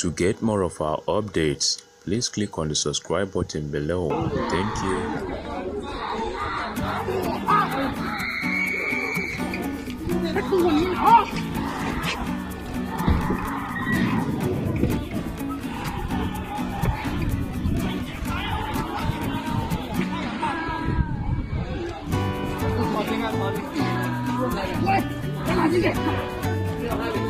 To get more of our updates, please click on the subscribe button below. Thank you.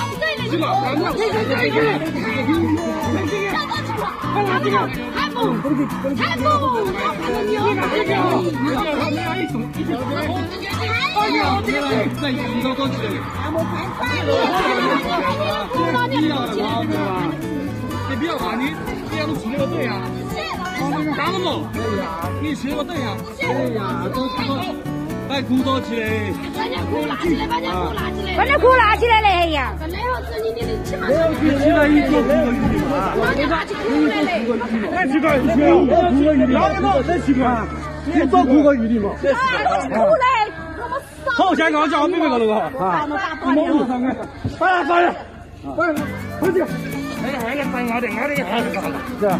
站到起吧，快点站到起吧，还不，还不，还不看逼！们要一的，快点，你们的。还不快点，快点，快点，快点，快点，快点，快点，快点，快点，快点，快点，快点，快点，快点，快点，快，把哭拿起来，把条哭拿起来，把条哭拿起来嘞！哎呀，真的好子，你你起码。我有几斤了？有几斤？把条裤拿起来嘞！再去看一下，我有五个余的嘛。拿得到再去看，你多五个余的嘛。哎，我够嘞，那么少。好，再看，再看，边个路啊？啊，你没？哎，少爷，哎，快点，哎，还一个少爷，另的，哎，少爷，这样。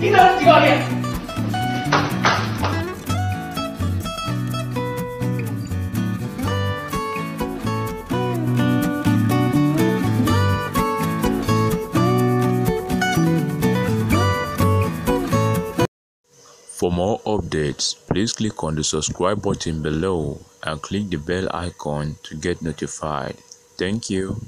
이사람 이거 아니야? For more updates, please click on the subscribe button below and click the bell icon to get notified. Thank you.